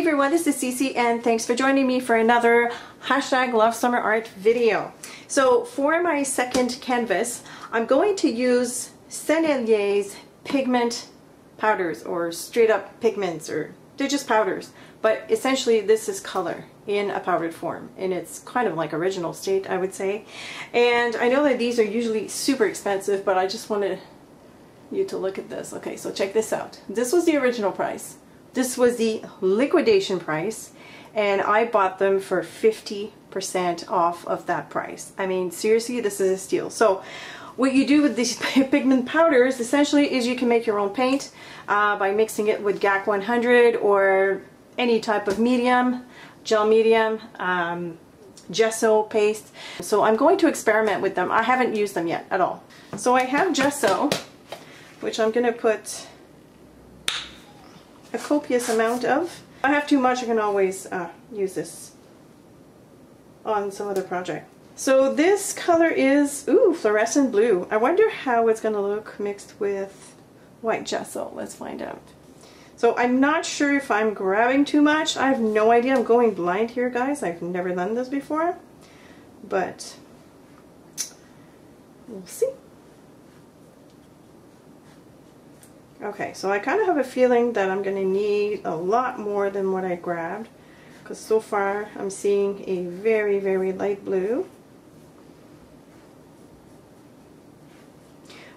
Hey everyone, this is CeeCee and thanks for joining me for another hashtag Love Summer Art video. So for my second canvas, I'm going to use Sennelier's pigment powders or straight up pigments or they're just powders. But essentially this is color in a powdered form and it's kind of like original state I would say. And I know that these are usually super expensive but I just wanted you to look at this. Okay, so check this out. This was the original price. This was the liquidation price and I bought them for 50% off of that price. I mean, seriously, this is a steal. So what you do with these pigment powders essentially is you can make your own paint uh, by mixing it with GAC 100 or any type of medium, gel medium, um, gesso paste. So I'm going to experiment with them. I haven't used them yet at all. So I have gesso, which I'm going to put a copious amount of. If I have too much, I can always uh, use this on some other project. So this color is, ooh, fluorescent blue. I wonder how it's going to look mixed with white gesso. Let's find out. So I'm not sure if I'm grabbing too much. I have no idea. I'm going blind here, guys. I've never done this before. But we'll see. Okay, so I kind of have a feeling that I'm going to need a lot more than what I grabbed because so far I'm seeing a very, very light blue.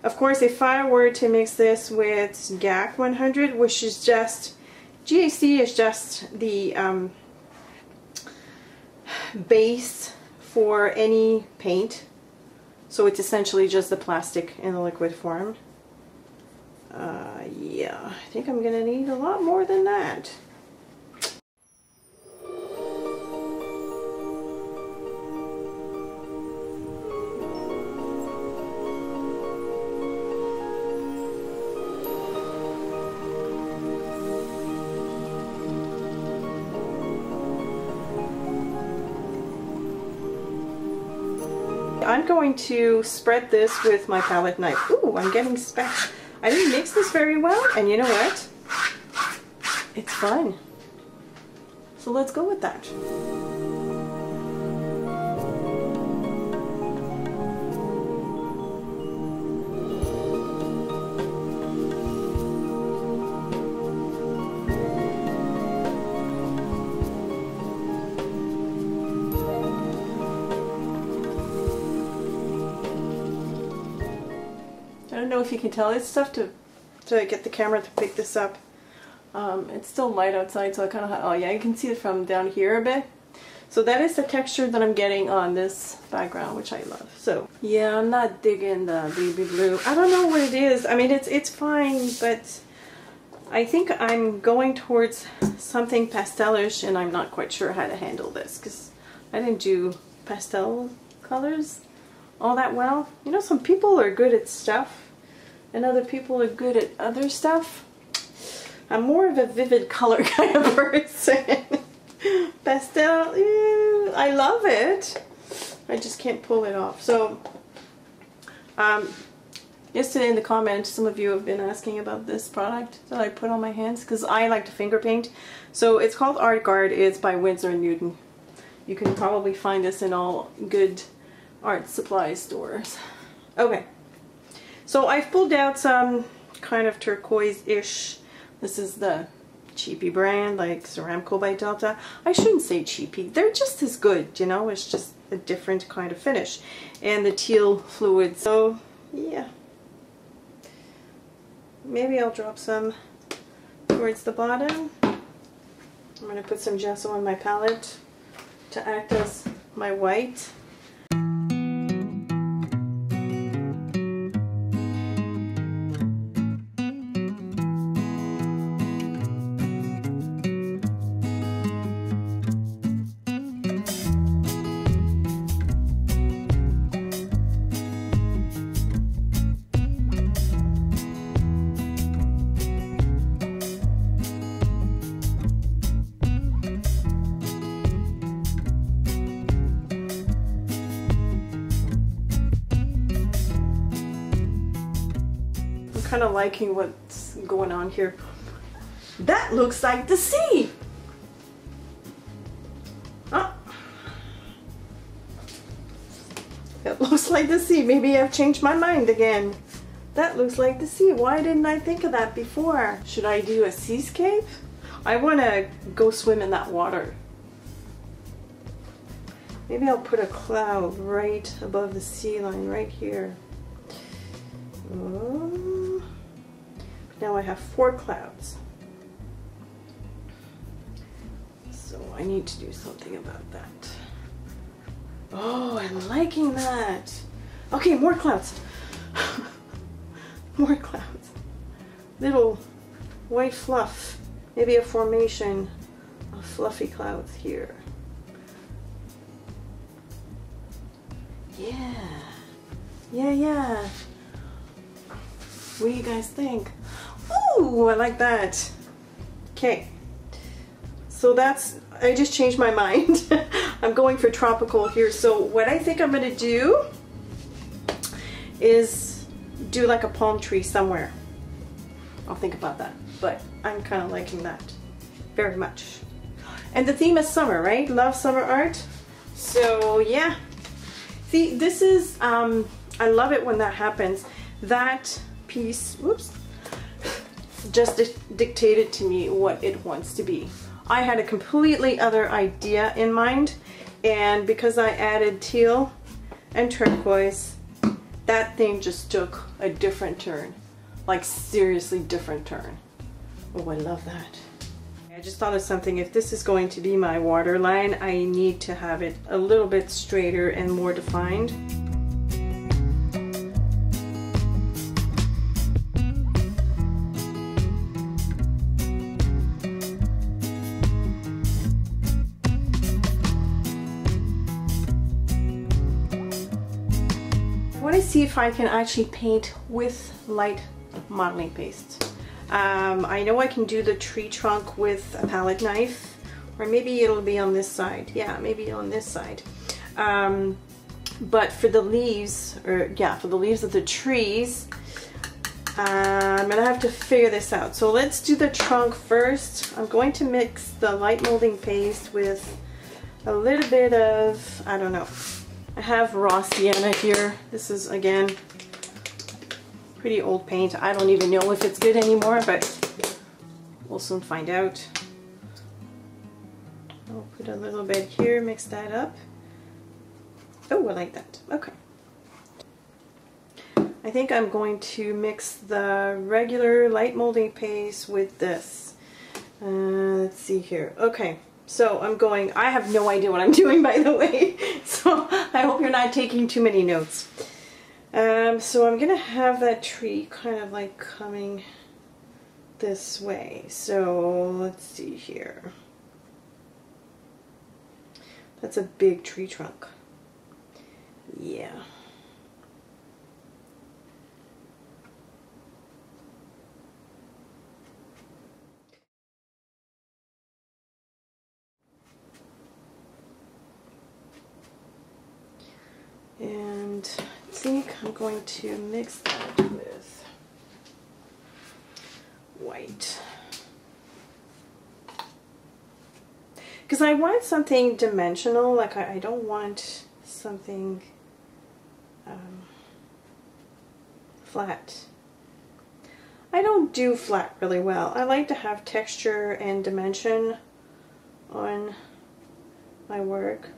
Of course, if I were to mix this with GAC 100, which is just, GAC is just the um, base for any paint. So it's essentially just the plastic in the liquid form. Uh, yeah, I think I'm going to need a lot more than that. I'm going to spread this with my palette knife. Ooh, I'm getting speck. I didn't mix this very well, and you know what? It's fun. So let's go with that. Know if you can tell. It's tough to, to get the camera to pick this up. Um, it's still light outside, so I kind of, oh yeah, you can see it from down here a bit. So that is the texture that I'm getting on this background, which I love. So yeah, I'm not digging the baby blue. I don't know what it is. I mean, it's, it's fine, but I think I'm going towards something pastelish and I'm not quite sure how to handle this because I didn't do pastel colors all that well. You know, some people are good at stuff and other people are good at other stuff. I'm more of a vivid color kind of person. Pastel, I love it. I just can't pull it off. So, um, yesterday in the comments, some of you have been asking about this product that I put on my hands because I like to finger paint. So it's called Art Guard. It's by Winsor & Newton. You can probably find this in all good art supply stores. Okay, so I've pulled out some kind of turquoise-ish. This is the cheapy brand like Ceramcoat by Delta. I shouldn't say cheapy. They're just as good, you know. It's just a different kind of finish. And the teal fluid. So yeah. Maybe I'll drop some towards the bottom. I'm going to put some gesso on my palette to act as my white. kind of liking what's going on here. That looks like the sea. Ah. Oh. it looks like the sea. Maybe I've changed my mind again. That looks like the sea. Why didn't I think of that before? Should I do a seascape? I want to go swim in that water. Maybe I'll put a cloud right above the sea line right here. Oh. Now I have four clouds. So I need to do something about that. Oh, I'm liking that. Okay, more clouds. more clouds. Little white fluff. Maybe a formation of fluffy clouds here. Yeah. Yeah, yeah. What do you guys think? Ooh, I like that. Okay. So that's, I just changed my mind. I'm going for tropical here. So what I think I'm going to do is do like a palm tree somewhere. I'll think about that. But I'm kind of liking that very much. And the theme is summer, right? Love summer art. So yeah. See, this is, um, I love it when that happens. That piece, whoops, just di dictated to me what it wants to be. I had a completely other idea in mind and because I added teal and turquoise that thing just took a different turn like seriously different turn. Oh I love that. I just thought of something. If this is going to be my waterline, I need to have it a little bit straighter and more defined see if I can actually paint with light modeling paste. Um, I know I can do the tree trunk with a palette knife or maybe it'll be on this side. Yeah, maybe on this side. Um, but for the leaves, or yeah, for the leaves of the trees, I'm gonna have to figure this out. So let's do the trunk first. I'm going to mix the light molding paste with a little bit of, I don't know, I have raw sienna here. This is, again, pretty old paint. I don't even know if it's good anymore, but we'll soon find out. I'll put a little bit here, mix that up. Oh, I like that. Okay. I think I'm going to mix the regular light molding paste with this. Uh, let's see here. Okay. So I'm going, I have no idea what I'm doing by the way, so I hope you're not taking too many notes. Um, so I'm gonna have that tree kind of like coming this way. So let's see here. That's a big tree trunk. Yeah. And I think I'm going to mix that with white. Because I want something dimensional, like I, I don't want something um, flat. I don't do flat really well. I like to have texture and dimension on my work.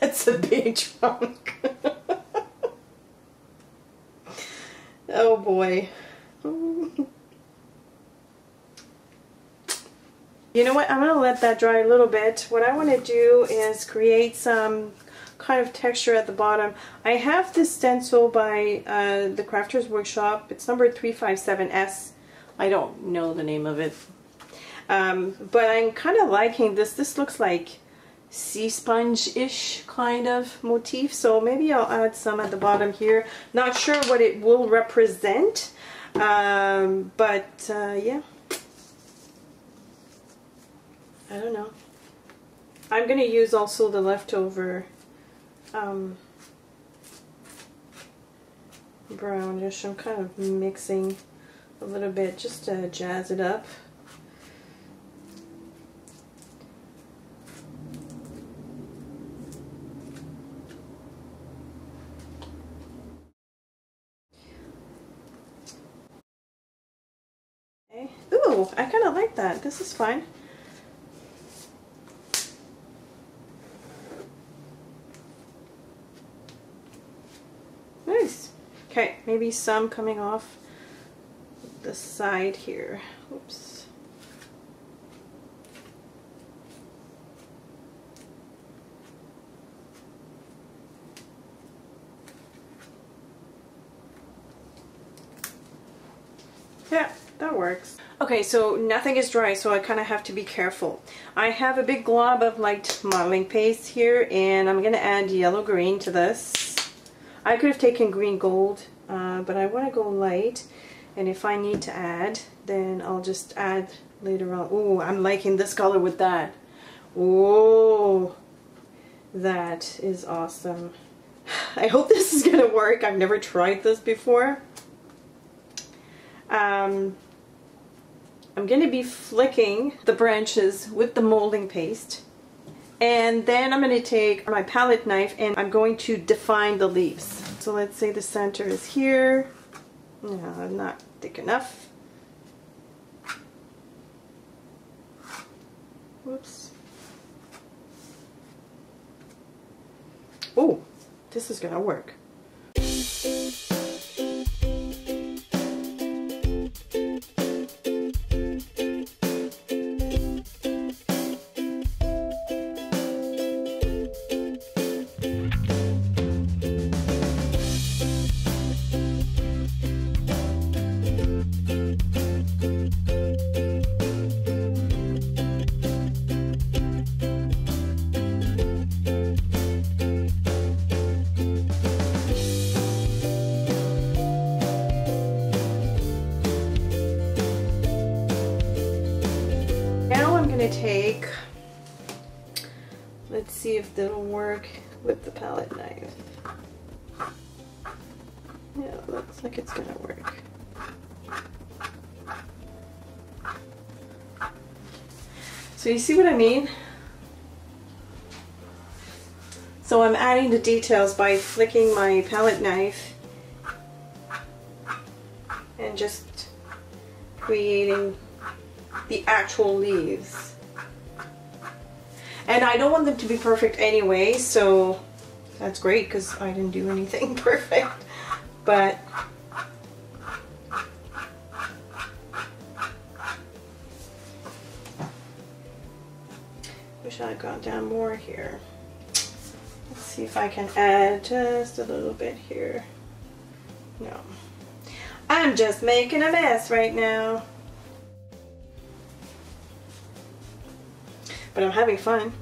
That's a big trunk. oh boy. You know what, I'm going to let that dry a little bit. What I want to do is create some kind of texture at the bottom. I have this stencil by uh, the Crafters Workshop. It's number 357S. I don't know the name of it. Um, but I'm kind of liking this. This looks like sea sponge-ish kind of motif. So maybe I'll add some at the bottom here. Not sure what it will represent, um, but uh, yeah. I don't know. I'm going to use also the leftover um, brownish. I'm kind of mixing a little bit just to jazz it up. Oh, I kind of like that. This is fine. Nice. Okay, maybe some coming off the side here. Oops. Yeah, that works. Okay, so nothing is dry, so I kind of have to be careful. I have a big glob of light modeling paste here, and I'm going to add yellow green to this. I could have taken green gold, uh, but I want to go light, and if I need to add, then I'll just add later on. Oh, I'm liking this color with that. Oh, that is awesome. I hope this is going to work. I've never tried this before. Um, I'm going to be flicking the branches with the molding paste. And then I'm going to take my palette knife and I'm going to define the leaves. So let's say the center is here. No, not thick enough. Whoops. Oh, this is going to work. See if that'll work with the palette knife. Yeah, looks like it's to work. So you see what I mean? So I'm adding the details by flicking my palette knife and just creating the actual leaves. And I don't want them to be perfect anyway, so that's great because I didn't do anything perfect. But wish I had gone down more here. Let's see if I can add just a little bit here. No. I'm just making a mess right now. But I'm having fun.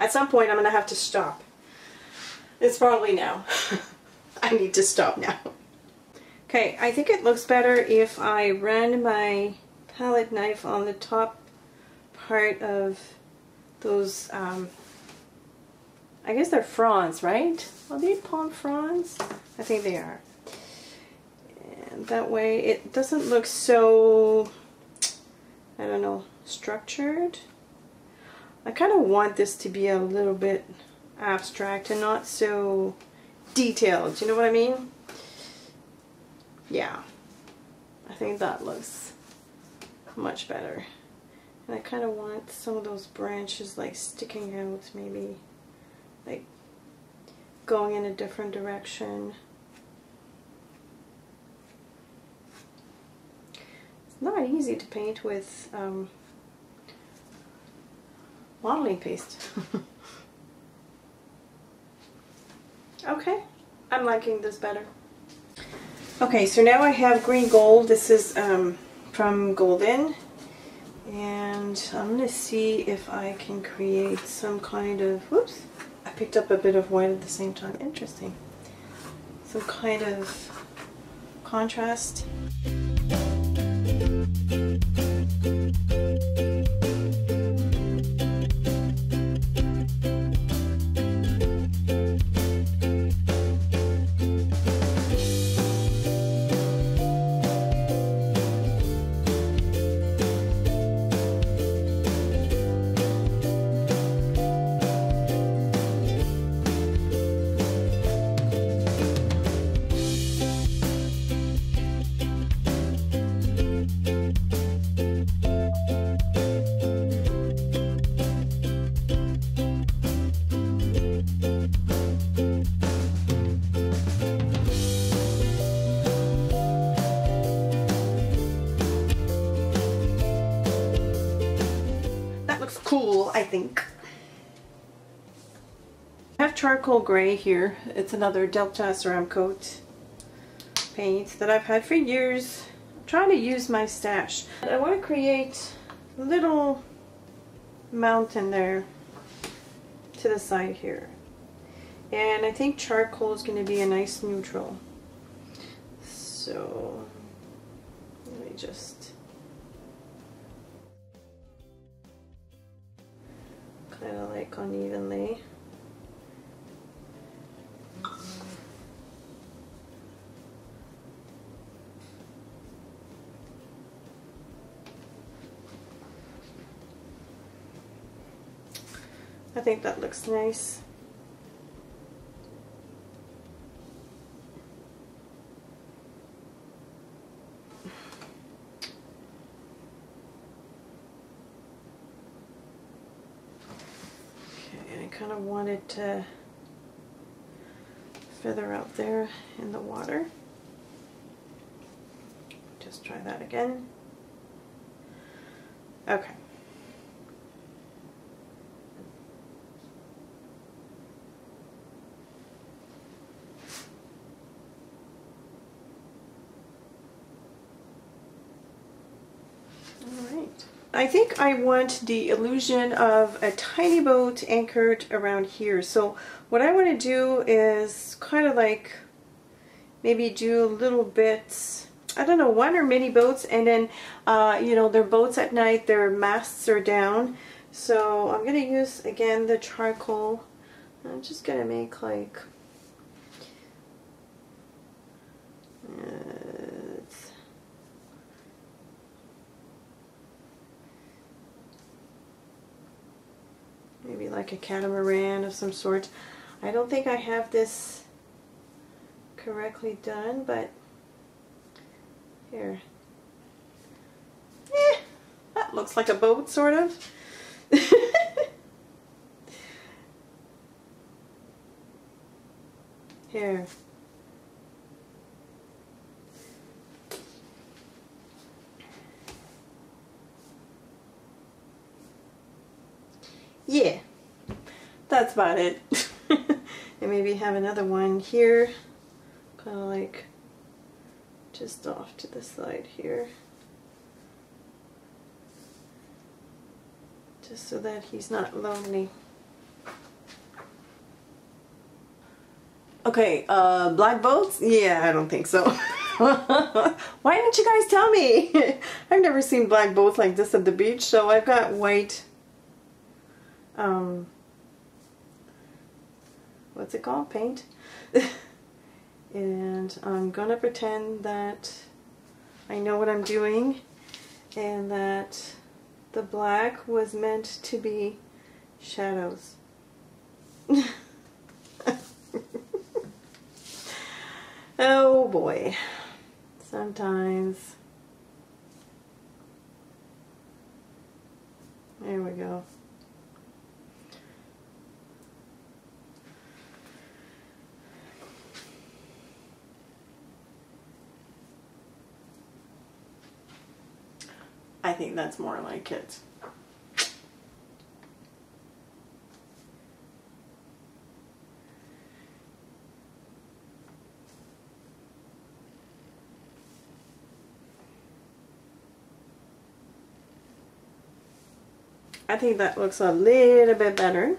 At some point I'm going to have to stop. It's probably now. I need to stop now. Okay, I think it looks better if I run my palette knife on the top part of those, um, I guess they're fronds, right? Are they palm fronds? I think they are. And that way it doesn't look so, I don't know, structured. I kind of want this to be a little bit abstract and not so detailed. You know what I mean? Yeah. I think that looks much better. And I kind of want some of those branches like sticking out maybe like going in a different direction. It's not easy to paint with um, modeling paste. Okay, I'm liking this better. Okay, so now I have green gold. This is um, from Golden. And I'm going to see if I can create some kind of, whoops, I picked up a bit of white at the same time. Interesting. Some kind of contrast. I think. I have charcoal gray here. It's another Delta Ceramcoat paint that I've had for years. I'm trying to use my stash. I want to create a little mountain there to the side here. And I think charcoal is going to be a nice neutral. So let me just kind of like unevenly. I think that looks nice. Okay, I kind of wanted to feather out there in the water. Just try that again. Okay. I think I want the illusion of a tiny boat anchored around here. So what I want to do is kind of like maybe do little bits, I don't know, one or many boats and then, uh, you know, their boats at night, their masts are down. So I'm going to use, again, the charcoal. I'm just going to make like... Uh, maybe like a catamaran of some sort. I don't think I have this correctly done, but here. Eh, that looks like a boat, sort of. here. yeah, that's about it. and maybe have another one here, kind of like just off to the side here. Just so that he's not lonely. Okay, uh, black boats? Yeah, I don't think so. Why didn't you guys tell me? I've never seen black boats like this at the beach, so I've got white um, what's it called? Paint. and I'm gonna pretend that I know what I'm doing and that the black was meant to be shadows. oh boy. Sometimes. There we go. I think that's more like it. I think that looks a little bit better.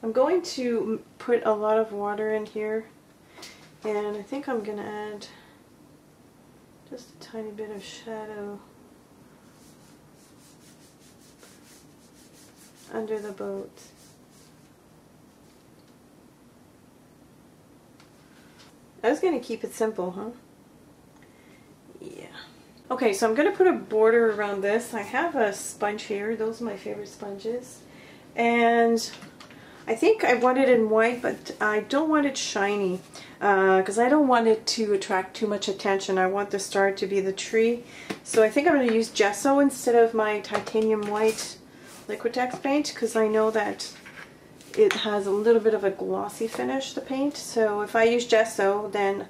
I'm going to put a lot of water in here and I think I'm going to add just a tiny bit of shadow under the boat. I was going to keep it simple, huh? Yeah. Okay, so I'm going to put a border around this. I have a sponge here. Those are my favorite sponges. And I think I want it in white, but I don't want it shiny because uh, I don't want it to attract too much attention. I want the star to be the tree. So I think I'm going to use gesso instead of my titanium white Liquitex paint because I know that it has a little bit of a glossy finish, the paint. So if I use gesso, then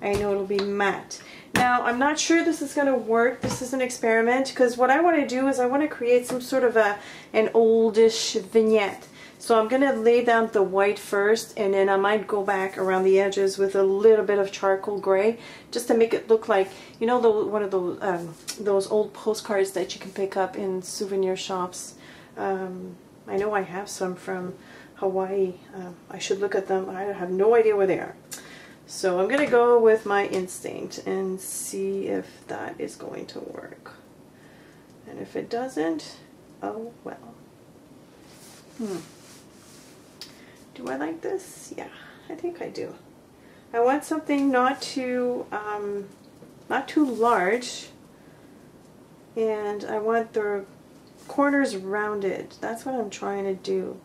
I know it'll be matte. Now, I'm not sure this is going to work. This is an experiment because what I want to do is I want to create some sort of a an oldish vignette. So I'm going to lay down the white first and then I might go back around the edges with a little bit of charcoal gray just to make it look like, you know, the, one of those, um, those old postcards that you can pick up in souvenir shops. Um, I know I have some from Hawaii. Um, I should look at them. I have no idea where they are. So I'm going to go with my instinct and see if that is going to work. And if it doesn't, oh well. Hmm. Do I like this? Yeah, I think I do. I want something not too, um, not too large. And I want the corners rounded. That's what I'm trying to do.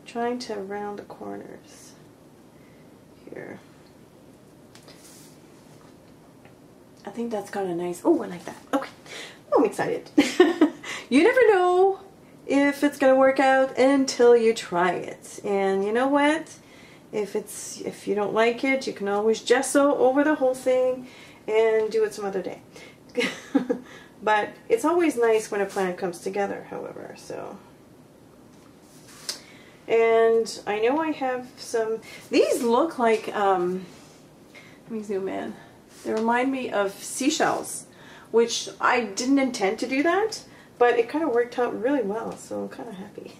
I'm trying to round the corners here. I think that's kind of nice. Oh, I like that. Okay. Oh, I'm excited. you never know if it's going to work out until you try it. And you know what? If it's if you don't like it, you can always gesso over the whole thing and do it some other day. but it's always nice when a plan comes together, however, so. And I know I have some, these look like, um, let me zoom in. They remind me of seashells, which I didn't intend to do that, but it kind of worked out really well, so I'm kind of happy.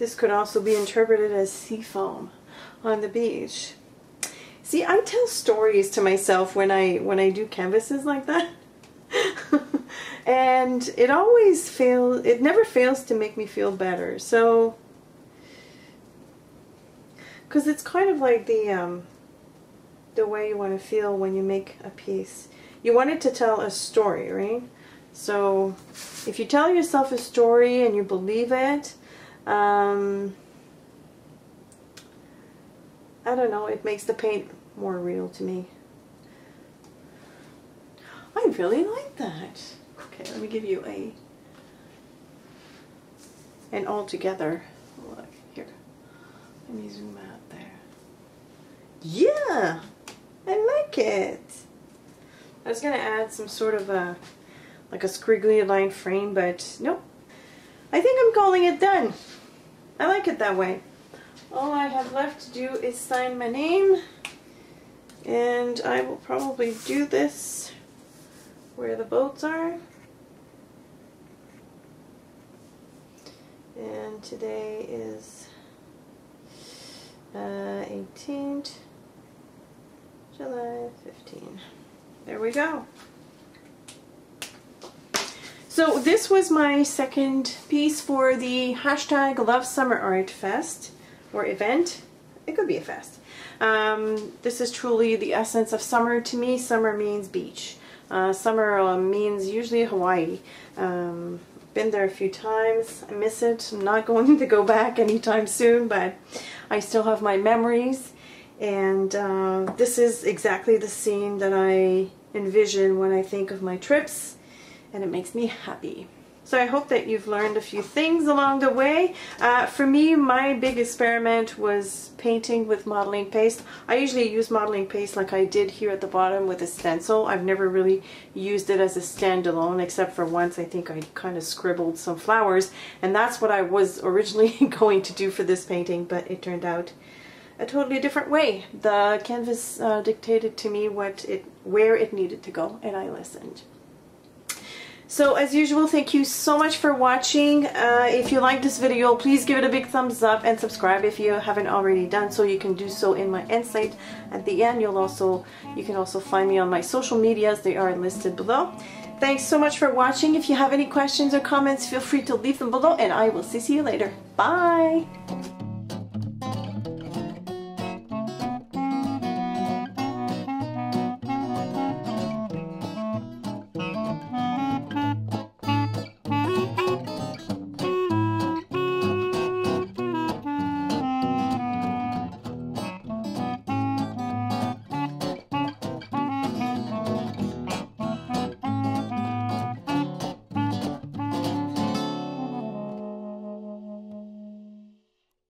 This could also be interpreted as sea foam on the beach. See, I tell stories to myself when I when I do canvases like that. and it always fails it never fails to make me feel better so because it's kind of like the um, the way you want to feel when you make a piece you want it to tell a story right so if you tell yourself a story and you believe it um, I don't know it makes the paint more real to me I really like that Okay, let me give you a an all together look here. Let me zoom out there. Yeah, I like it. I was gonna add some sort of a like a squiggly line frame, but nope. I think I'm calling it done. I like it that way. All I have left to do is sign my name and I will probably do this where the boats are. and today is uh, 18th July 15 there we go so this was my second piece for the hashtag Love Summer Art Fest or event it could be a fest um, this is truly the essence of summer to me summer means beach uh, summer uh, means usually Hawaii um, been there a few times. I miss it. I'm not going to go back anytime soon, but I still have my memories. And uh, this is exactly the scene that I envision when I think of my trips, and it makes me happy. So I hope that you've learned a few things along the way. Uh, for me, my big experiment was painting with modeling paste. I usually use modeling paste like I did here at the bottom with a stencil. I've never really used it as a standalone except for once I think I kind of scribbled some flowers and that's what I was originally going to do for this painting but it turned out a totally different way. The canvas uh, dictated to me what it, where it needed to go and I listened. So as usual, thank you so much for watching. Uh, if you like this video, please give it a big thumbs up and subscribe if you haven't already done so. You can do so in my site at the end. You'll also You can also find me on my social medias. They are listed below. Thanks so much for watching. If you have any questions or comments, feel free to leave them below and I will see you later. Bye!